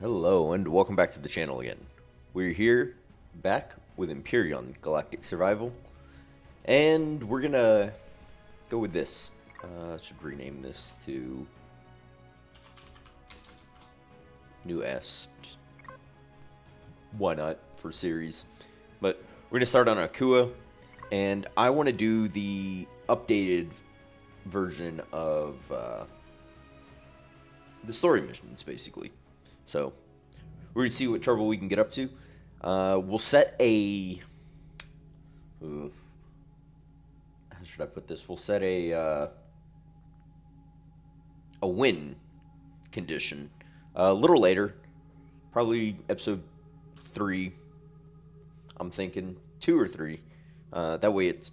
Hello and welcome back to the channel again. We're here back with Empyrion Galactic Survival and we're gonna go with this. Uh, I should rename this to New S. Why not for series? But we're gonna start on Akua and I want to do the updated version of uh, the story missions basically. So we're gonna see what trouble we can get up to. Uh, we'll set a. Ooh, how should I put this? We'll set a uh, a win condition uh, a little later, probably episode three. I'm thinking two or three. Uh, that way it's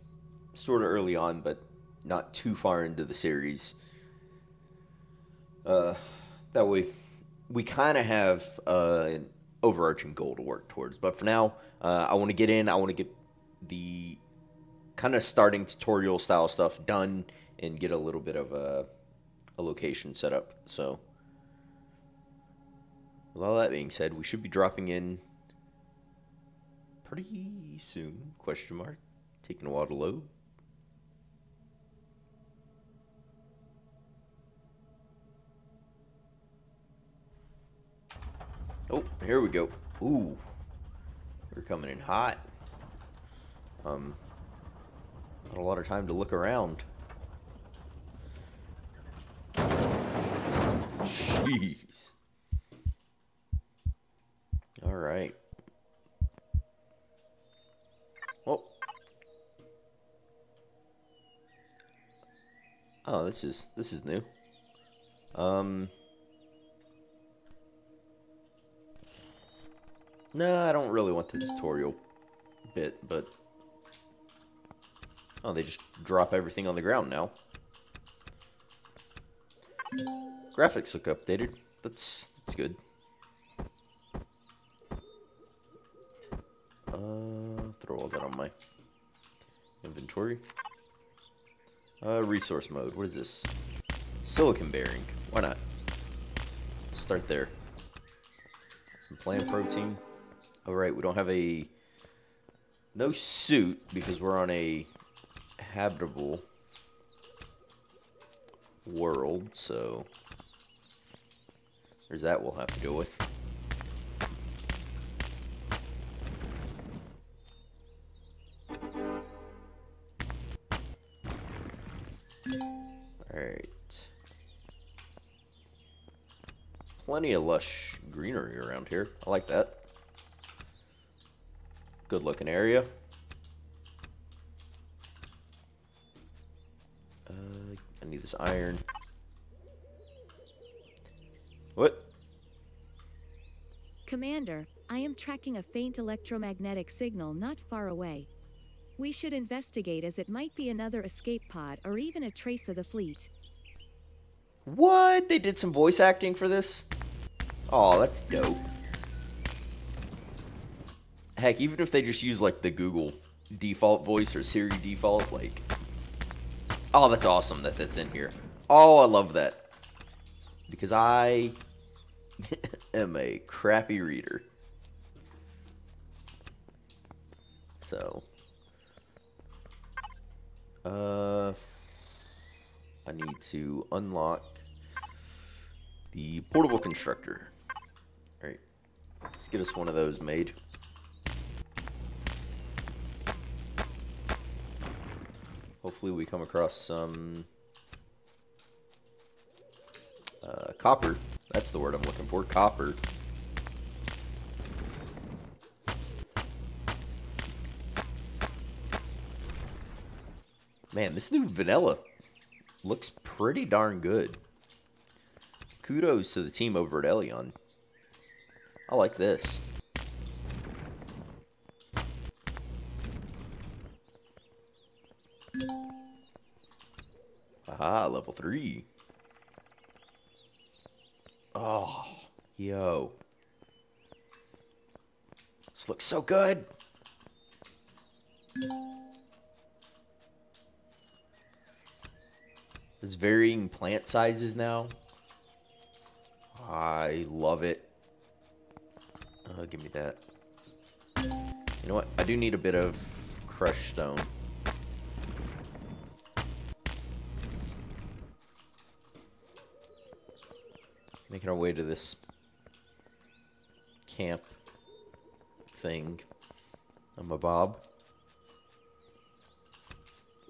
sort of early on, but not too far into the series. Uh, that way we kind of have uh, an overarching goal to work towards. But for now, uh, I want to get in. I want to get the kind of starting tutorial style stuff done and get a little bit of a, a location set up. So, with all that being said, we should be dropping in pretty soon. Question mark. Taking a while to load. Oh, here we go. Ooh. We're coming in hot. Um, not a lot of time to look around. Jeez. All right. Oh. Oh, this is this is new. Um. No, I don't really want the tutorial bit, but... Oh, they just drop everything on the ground now. Graphics look updated. That's, that's good. Uh, throw all that on my inventory. Uh, resource mode. What is this? Silicon bearing. Why not? Start there. Some plant protein. Alright, we don't have a... No suit, because we're on a habitable world, so... There's that we'll have to deal with. Alright. Plenty of lush greenery around here. I like that. Good looking area. Uh, I need this iron. What? Commander, I am tracking a faint electromagnetic signal not far away. We should investigate as it might be another escape pod or even a trace of the fleet. What? They did some voice acting for this? Oh, that's dope. Heck, even if they just use like the Google default voice or Siri default, like, oh, that's awesome that that's in here. Oh, I love that because I am a crappy reader. So, uh, I need to unlock the portable constructor. All right, let's get us one of those made. Hopefully we come across some uh, copper. That's the word I'm looking for. Copper. Man, this new vanilla looks pretty darn good. Kudos to the team over at Eleon. I like this. 3. Oh, yo. This looks so good. There's varying plant sizes now. I love it. Uh, give me that. You know what? I do need a bit of crushed stone. Making our way to this camp thing. I'm a Bob.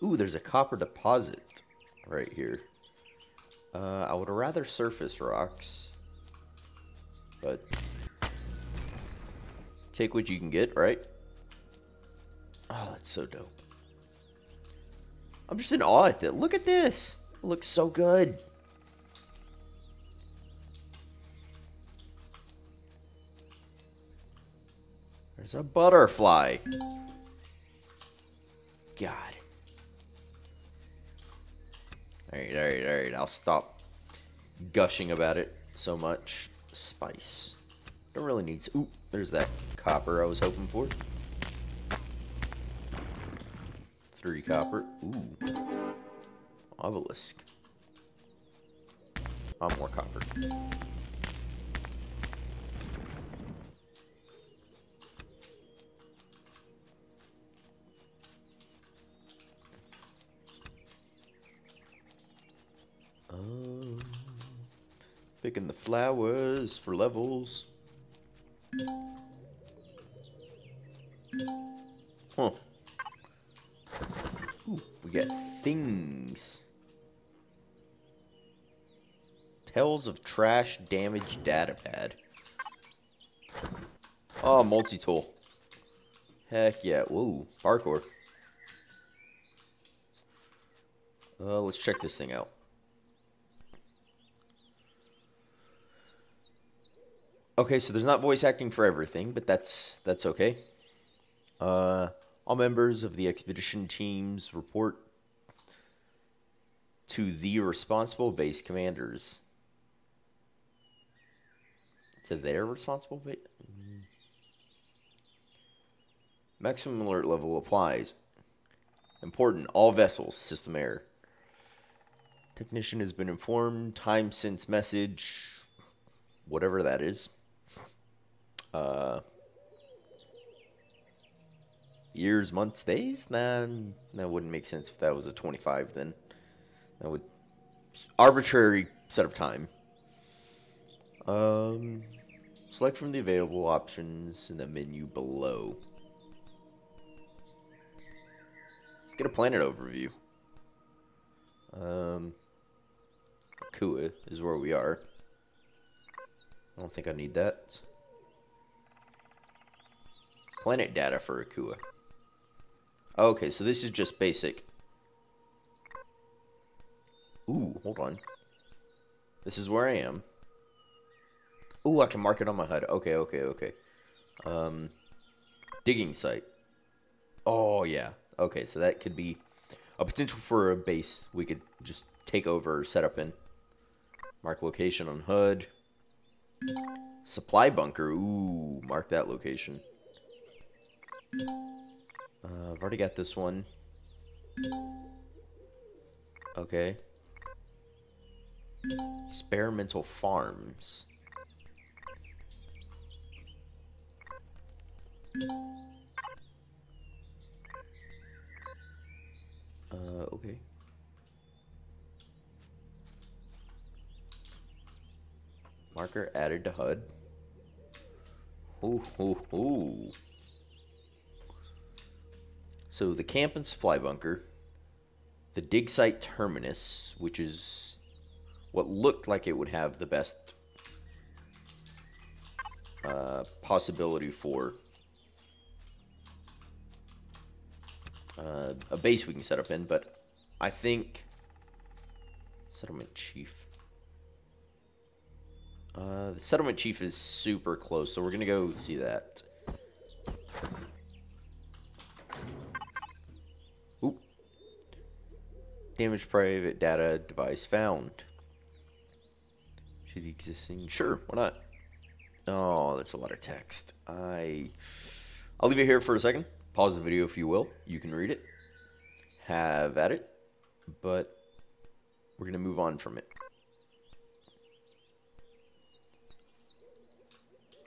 Ooh, there's a copper deposit right here. Uh, I would rather surface rocks. But take what you can get, right? Oh, that's so dope. I'm just in awe at it. Look at this. It looks so good. A butterfly. God. Alright, alright, alright. I'll stop gushing about it so much. Spice. Don't really need... Ooh, there's that copper I was hoping for. Three copper. Ooh. Obelisk. Oh, more copper. Picking the flowers for levels. Huh. Ooh, we got things. Tales of Trash Damage Data Pad. Oh, multi-tool. Heck yeah. Whoa, parkour. Uh, let's check this thing out. Okay, so there's not voice acting for everything, but that's that's okay. Uh, all members of the expedition teams report to the responsible base commanders. To their responsible base. Maximum alert level applies. Important. All vessels. System error. Technician has been informed. Time since message. Whatever that is. Uh, years, months, days? Nah, that wouldn't make sense if that was a 25 then. That would... Arbitrary set of time. Um, select from the available options in the menu below. Let's get a planet overview. Um, Kua is where we are. I don't think I need that. Planet data for Akua. Okay, so this is just basic. Ooh, hold on. This is where I am. Ooh, I can mark it on my HUD. Okay, okay, okay. Um, digging site. Oh, yeah. Okay, so that could be a potential for a base we could just take over, set up in. Mark location on HUD. Supply bunker. Ooh, mark that location. Uh, I've already got this one. Okay. Experimental farms. Uh, okay. Marker added to HUD. Ooh, ooh, ooh. So the camp and supply bunker, the dig site terminus, which is what looked like it would have the best uh, possibility for uh, a base we can set up in, but I think settlement chief. Uh, the settlement chief is super close, so we're gonna go see that. Damage private data device found. Should the existing? Sure, why not? Oh, that's a lot of text. I, I'll leave it here for a second. Pause the video if you will. You can read it. Have at it. But we're gonna move on from it.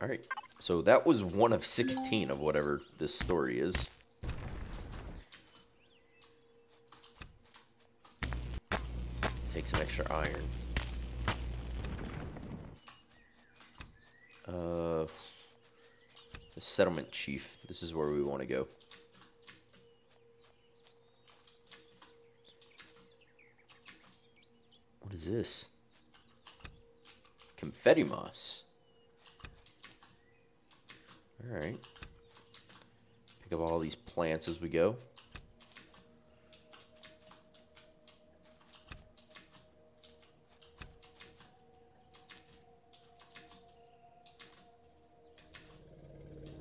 Alright, so that was one of 16 of whatever this story is. Take some extra iron. Uh, the settlement chief. This is where we want to go. What is this? Confetti moss. Alright. Pick up all these plants as we go.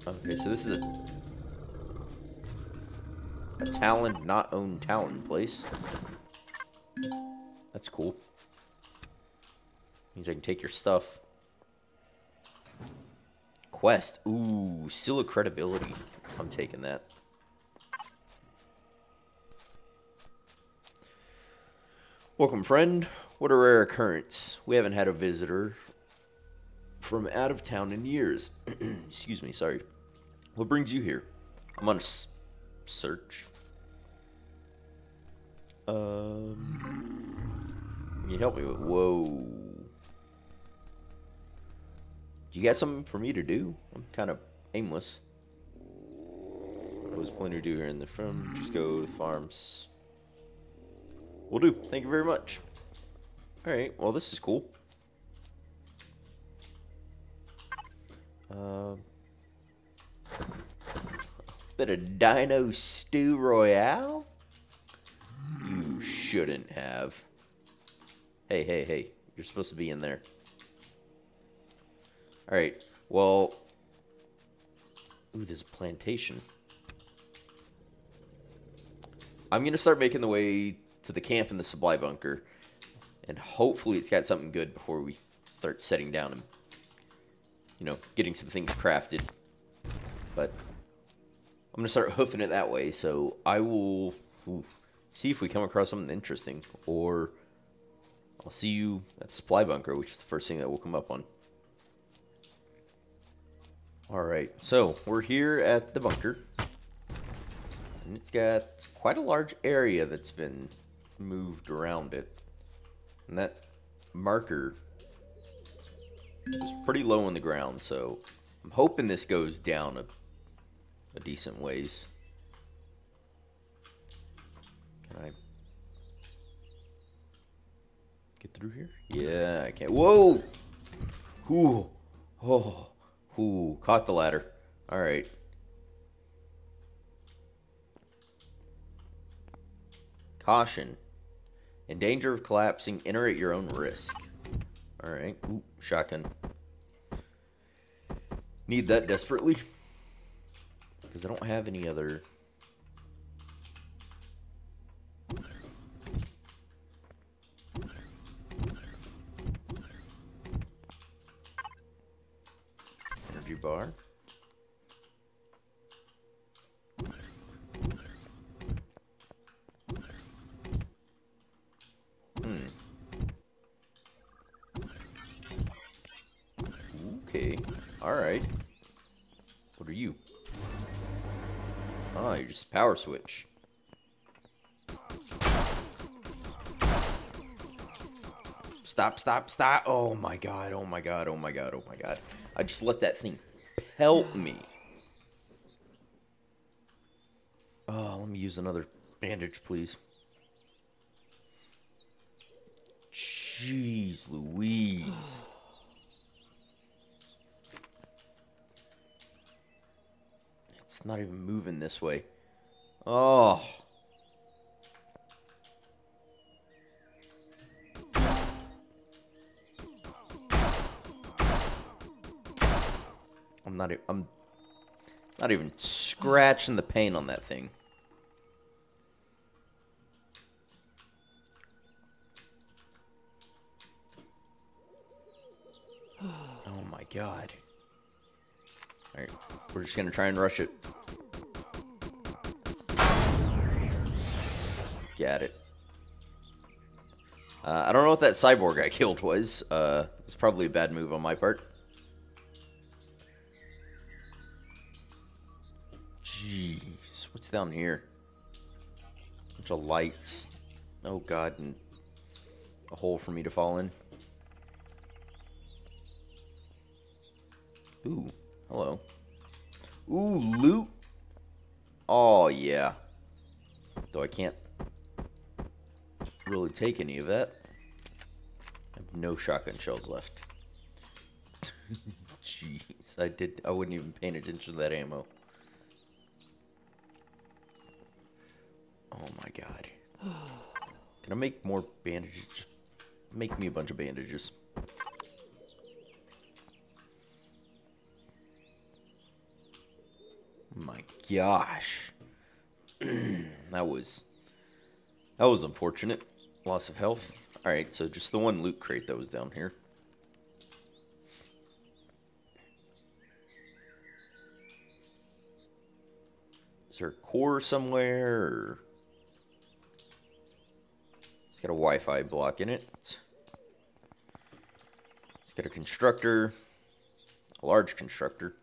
Okay, so this is a, a Talon, not owned Talon place. That's cool. Means I can take your stuff. Quest. Ooh, of credibility. I'm taking that. Welcome, friend. What a rare occurrence. We haven't had a visitor from out of town in years. Excuse me, sorry. What brings you here? I'm on a search. Um, can you help me with? Whoa. You got something for me to do? I'm kind of aimless. There's plenty to do here in the front. Just go to farms. Will do. Thank you very much. Alright, well this is cool. Uh, bit of Dino Stew Royale? You shouldn't have. Hey, hey, hey. You're supposed to be in there. Alright, well... Ooh, there's a plantation. I'm going to start making the way to the camp in the supply bunker. And hopefully it's got something good before we start setting down and, you know, getting some things crafted. But I'm to start hoofing it that way. So I will see if we come across something interesting. Or I'll see you at the supply bunker, which is the first thing that we'll come up on. Alright, so we're here at the bunker. And it's got quite a large area that's been moved around it. And that marker is pretty low on the ground, so I'm hoping this goes down a, a decent ways. Can I get through here? Yeah, I can't. Whoa! Ooh! Oh! Ooh, caught the ladder. Alright. Caution. In danger of collapsing, enter at your own risk. Alright. Ooh, shotgun. Need that desperately. Because I don't have any other... Energy bar. Hmm. Okay. Alright. What are you? Ah, you're just a power switch. Stop, stop, stop. Oh my god, oh my god, oh my god, oh my god. I just let that thing pelt me. Oh, let me use another bandage, please. Jeez Louise. It's not even moving this way. Oh. I'm not. I'm not even scratching the paint on that thing. Oh my god. Alright, we're just gonna try and rush it. Got it. Uh, I don't know what that cyborg I killed was. Uh, it's probably a bad move on my part. Jeez, what's down here? Bunch of lights. Oh god, and a hole for me to fall in. Ooh, hello. Ooh, loot. Oh, yeah. Though I can't really take any of that. I have no shotgun shells left. Jeez, I did. I wouldn't even pay attention to that ammo. Oh my god. Can I make more bandages? Just make me a bunch of bandages. My gosh. that was that was unfortunate. Loss of health. Alright, so just the one loot crate that was down here. Is there a core somewhere? It's got a Wi-Fi block in it. It's got a constructor. A large constructor.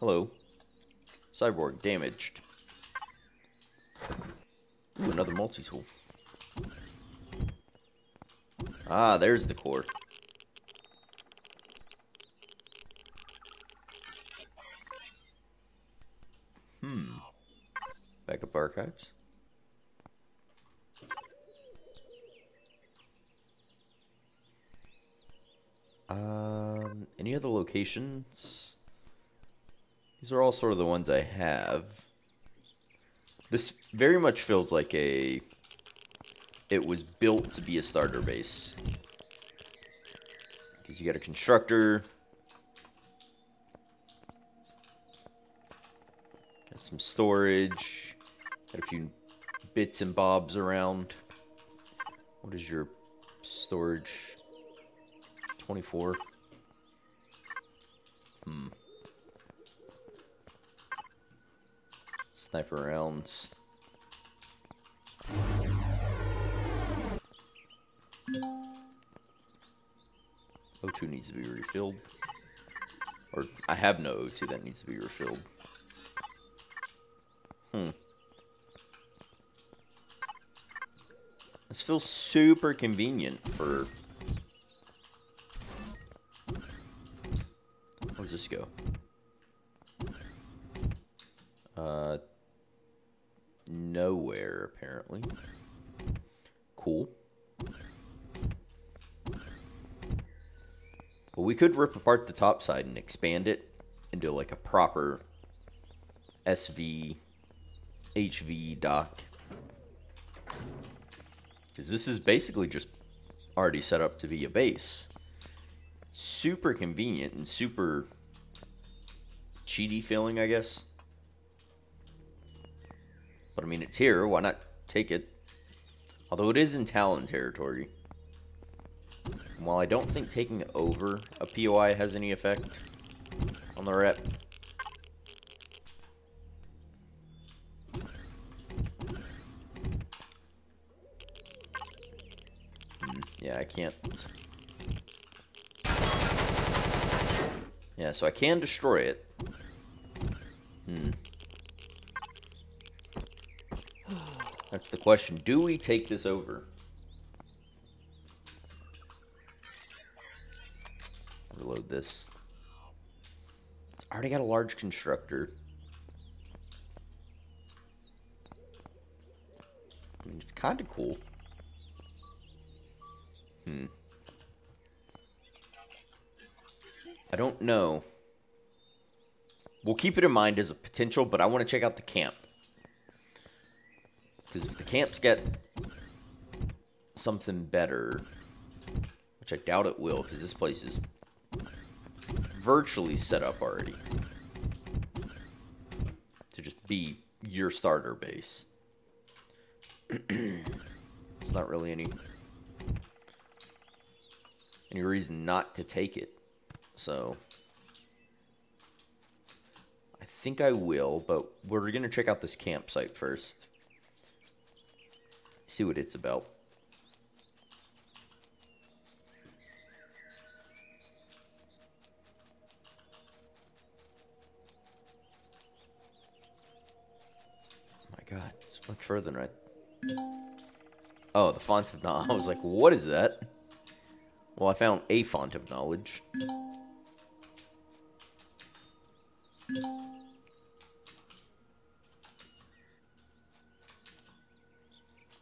Hello. Cyborg damaged. Another multi-tool. Ah, there's the core. Hmm. Backup archives. Um, any other locations? These are all sort of the ones I have. This very much feels like a... It was built to be a starter base. Because you got a constructor. Got some storage. Got a few bits and bobs around. What is your storage? 24. Hmm. Sniper rounds. O2 needs to be refilled. Or, I have no O2 that needs to be refilled. Hmm. This feels super convenient for... Where does this go? Uh, nowhere, apparently. Cool. Well, we could rip apart the top side and expand it into like a proper SV, HV dock. Because this is basically just already set up to be a base. Super convenient and super cheaty feeling, I guess. But I mean, it's here. Why not take it? Although it is in Talon territory. And while I don't think taking over a POI has any effect on the rep. Hmm, yeah, I can't. Yeah, so I can destroy it. Hmm. That's the question. Do we take this over? Reload this. It's already got a large constructor. I mean, it's kind of cool. Hmm. I don't know. We'll keep it in mind as a potential, but I want to check out the camp. Because if the camps get something better, which I doubt it will, because this place is virtually set up already to just be your starter base. There's not really any any reason not to take it. So I think I will, but we're going to check out this campsite first see what it's about. Oh my god, it's much further than I... Oh, the font of knowledge. I was like, what is that? Well, I found a font of knowledge.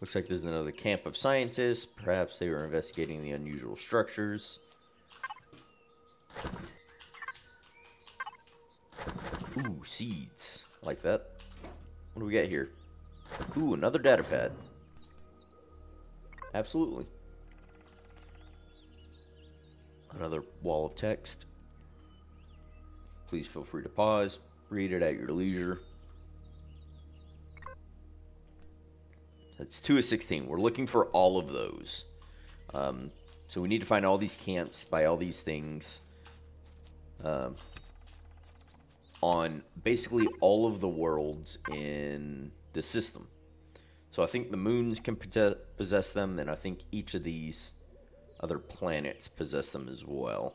Looks like there's another camp of scientists. Perhaps they were investigating the unusual structures. Ooh, seeds. Like that. What do we got here? Ooh, another data pad. Absolutely. Another wall of text. Please feel free to pause, read it at your leisure. That's 2 of 16. We're looking for all of those. Um, so we need to find all these camps, by all these things. Um, on basically all of the worlds in the system. So I think the moons can possess them, and I think each of these other planets possess them as well.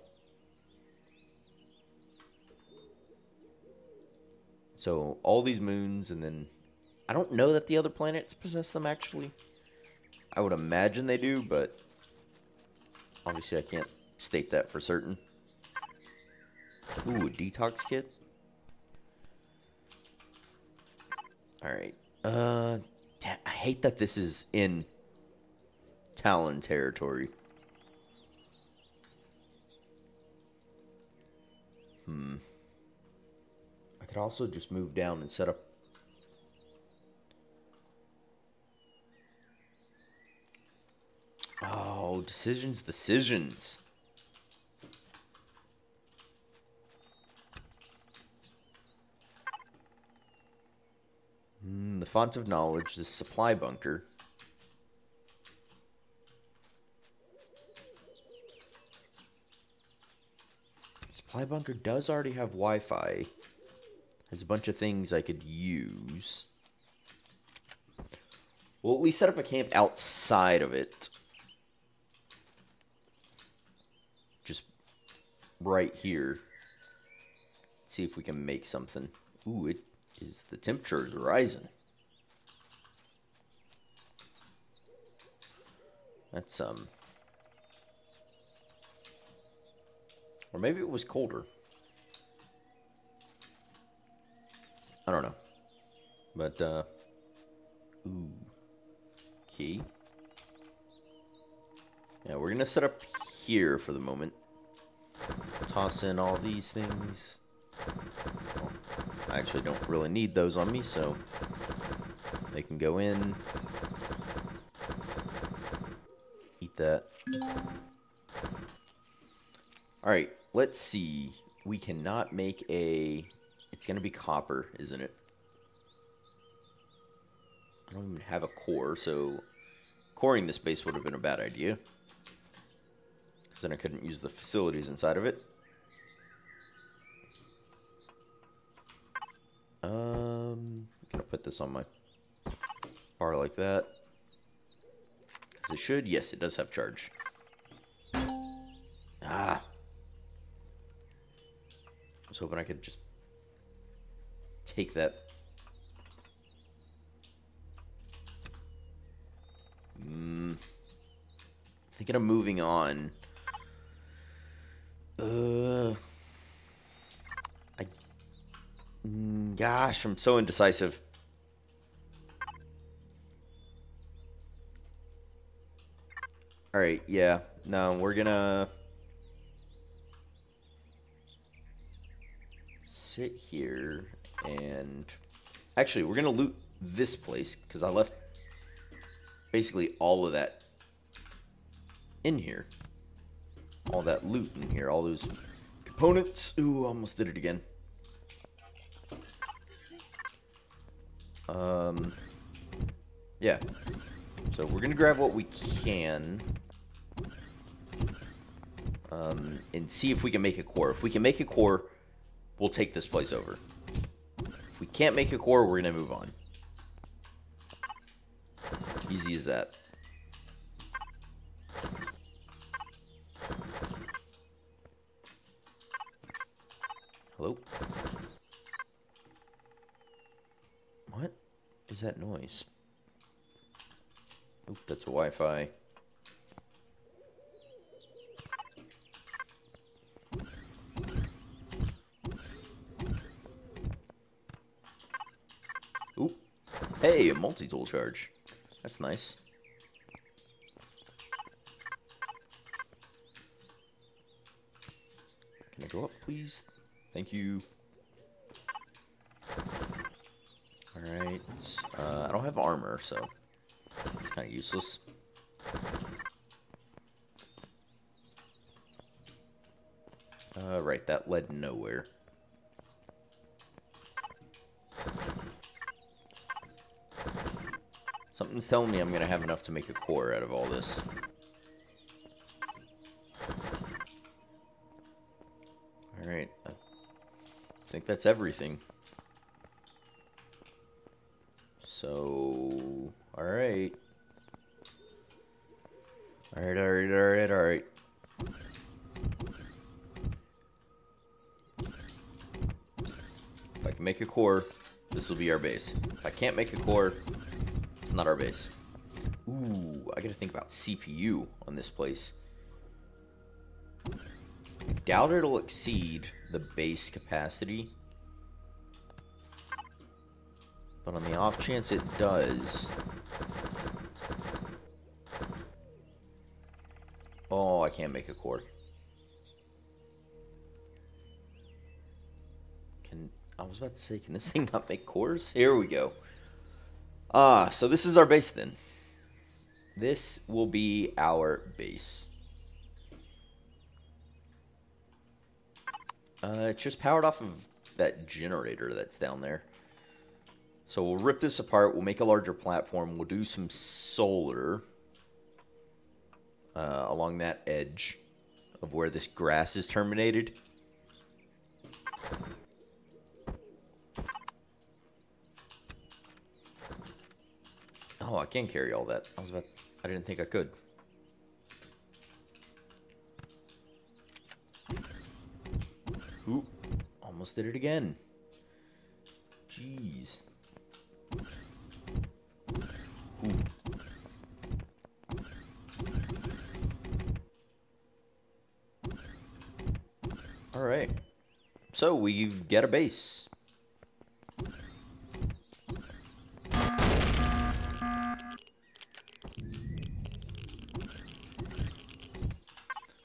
So all these moons, and then I don't know that the other planets possess them actually. I would imagine they do, but obviously I can't state that for certain. Ooh, a detox kit. Alright. Uh, I hate that this is in Talon territory. Hmm. I could also just move down and set up Oh, decisions, decisions. Mm, the font of knowledge, the supply bunker. Supply bunker does already have Wi-Fi. Has a bunch of things I could use. Well at least set up a camp outside of it. Right here. See if we can make something. Ooh, it is the temperature is rising. That's um or maybe it was colder. I don't know. But uh ooh. Key. Yeah, we're gonna set up here for the moment. Toss in all these things. I actually don't really need those on me, so they can go in. Eat that. Alright, let's see. We cannot make a... It's going to be copper, isn't it? I don't even have a core, so coring this base would have been a bad idea. Then I couldn't use the facilities inside of it. Um, I'm gonna put this on my bar like that. Because it should. Yes, it does have charge. Ah. I was hoping I could just take that. Mm. Thinking of moving on. Uh. Mm, gosh, I'm so indecisive. Alright, yeah. No, we're gonna... Sit here and... Actually, we're gonna loot this place, because I left basically all of that in here. All that loot in here, all those components. Ooh, almost did it again. Um, yeah. So we're going to grab what we can. Um, and see if we can make a core. If we can make a core, we'll take this place over. If we can't make a core, we're going to move on. Easy as that. Hello? What that noise? Oop, that's a Wi-Fi. Oop. Hey, a multi-tool charge. That's nice. Can I go up, please? Thank you. Alright. Uh, I don't have armor, so it's kind of useless. Uh, right, that led nowhere. Something's telling me I'm going to have enough to make a core out of all this. Alright, I think that's everything. So, alright. Alright, alright, alright, alright. If I can make a core, this will be our base. If I can't make a core, it's not our base. Ooh, I gotta think about CPU on this place. I doubt it'll exceed the base capacity. But on the off chance it does... Oh, I can't make a core. Can... I was about to say, can this thing not make cores? Here we go. Ah, so this is our base then. This will be our base. Uh, it's just powered off of that generator that's down there. So we'll rip this apart, we'll make a larger platform, we'll do some solar uh, along that edge of where this grass is terminated. Oh, I can carry all that. I was about I didn't think I could. Almost did it again. Jeez. Ooh. All right. So we've got a base.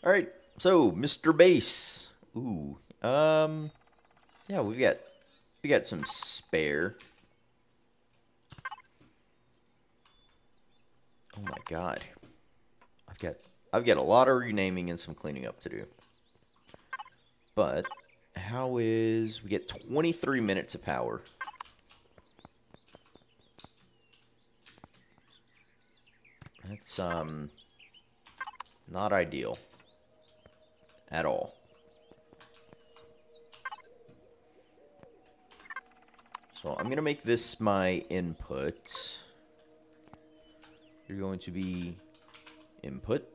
All right. So, Mr. Base. Ooh. Um yeah, we got we got some spare. Oh my god. I've got I've got a lot of renaming and some cleaning up to do. But how is we get 23 minutes of power. That's um not ideal at all. So I'm going to make this my input. You're going to be input.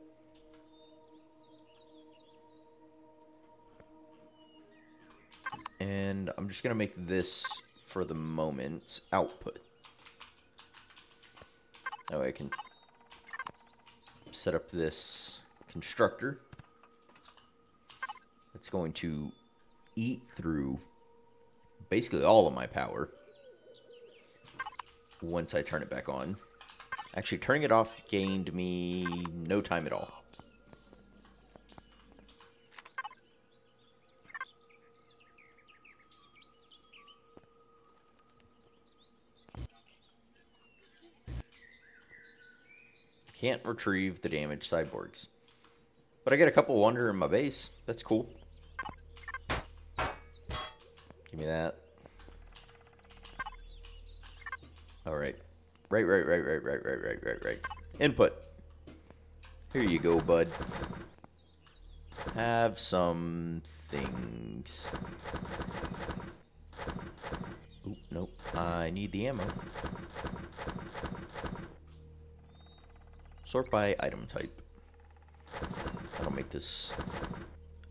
And I'm just going to make this, for the moment, output. That way I can set up this constructor. It's going to eat through basically all of my power once I turn it back on. Actually, turning it off gained me no time at all. Can't retrieve the damaged cyborgs. But I get a couple Wonder in my base. That's cool. Give me that. All right. Right, right, right, right, right, right, right, right. Input. Here you go, bud. Have some things. Oop, nope. I need the ammo. Sort by item type. That'll make this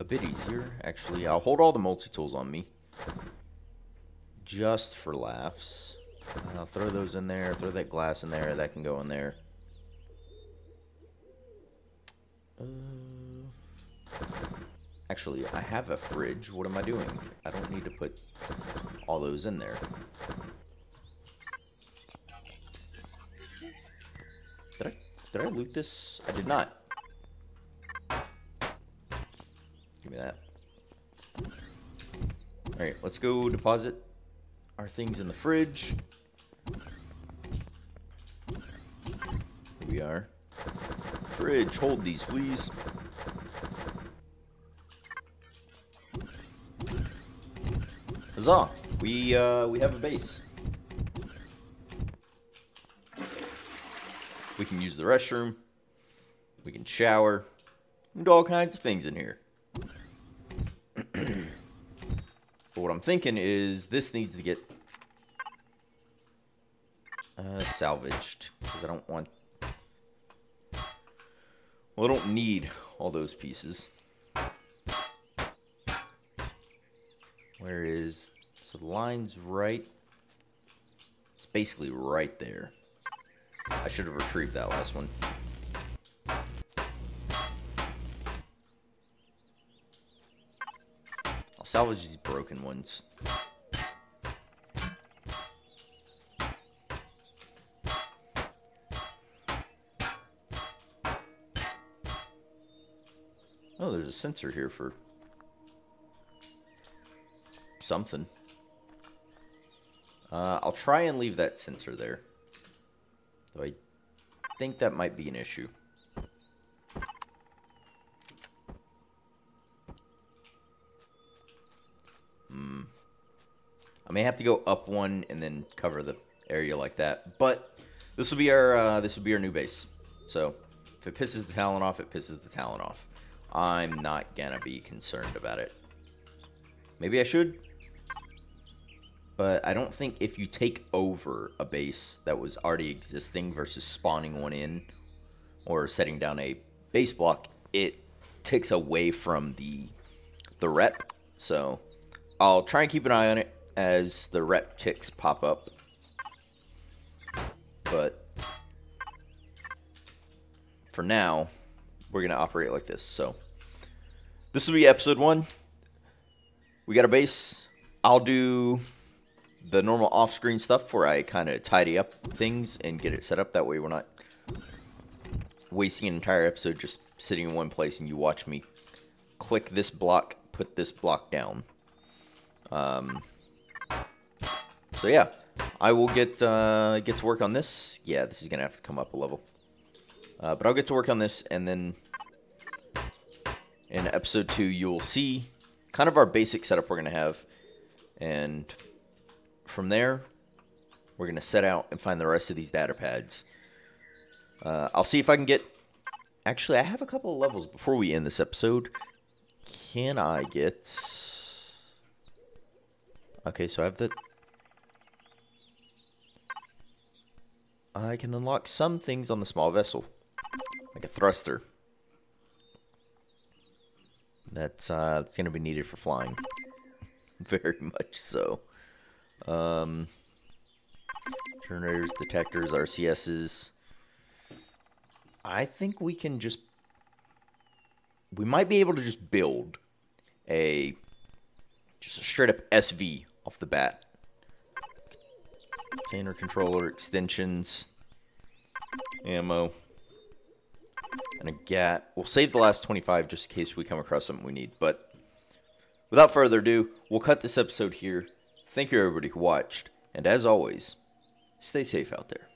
a bit easier. Actually, I'll hold all the multi-tools on me just for laughs. I'll throw those in there, throw that glass in there, that can go in there. Uh, actually, I have a fridge. What am I doing? I don't need to put all those in there. Did I did I loot this? I did not. Give me that. Alright, let's go deposit our things in the fridge. Here we are. Fridge, hold these, please. Huzzah! We, uh, we have a base. We can use the restroom. We can shower. We do all kinds of things in here. but what I'm thinking is this needs to get uh, salvaged. Because I don't want... Well, I don't need all those pieces. Where is... So the line's right... It's basically right there. I should have retrieved that last one. I'll salvage these broken ones. Sensor here for something. Uh, I'll try and leave that sensor there. Though I think that might be an issue. Hmm. I may have to go up one and then cover the area like that. But this will be our uh, this will be our new base. So if it pisses the Talon off, it pisses the Talon off. I'm not gonna be concerned about it. Maybe I should but I don't think if you take over a base that was already existing versus spawning one in or setting down a base block, it takes away from the the rep. So I'll try and keep an eye on it as the rep ticks pop up. But for now, we're going to operate like this. So this will be episode one. We got a base. I'll do the normal off-screen stuff where I kind of tidy up things and get it set up. That way we're not wasting an entire episode just sitting in one place and you watch me click this block, put this block down. Um, so yeah, I will get uh, get to work on this. Yeah, this is going to have to come up a level. Uh, but I'll get to work on this and then in episode 2 you'll see kind of our basic setup we're going to have. And from there, we're going to set out and find the rest of these data pads. Uh, I'll see if I can get... Actually, I have a couple of levels before we end this episode. Can I get... Okay, so I have the... I can unlock some things on the small vessel. Like a thruster. That's, uh, going to be needed for flying. Very much so. Um, generators, detectors, RCSs. I think we can just... We might be able to just build a... Just a straight up SV off the bat. Container controller, extensions, ammo, and a GAT. We'll save the last 25 just in case we come across something we need. But without further ado, we'll cut this episode here. Thank you everybody who watched, and as always, stay safe out there.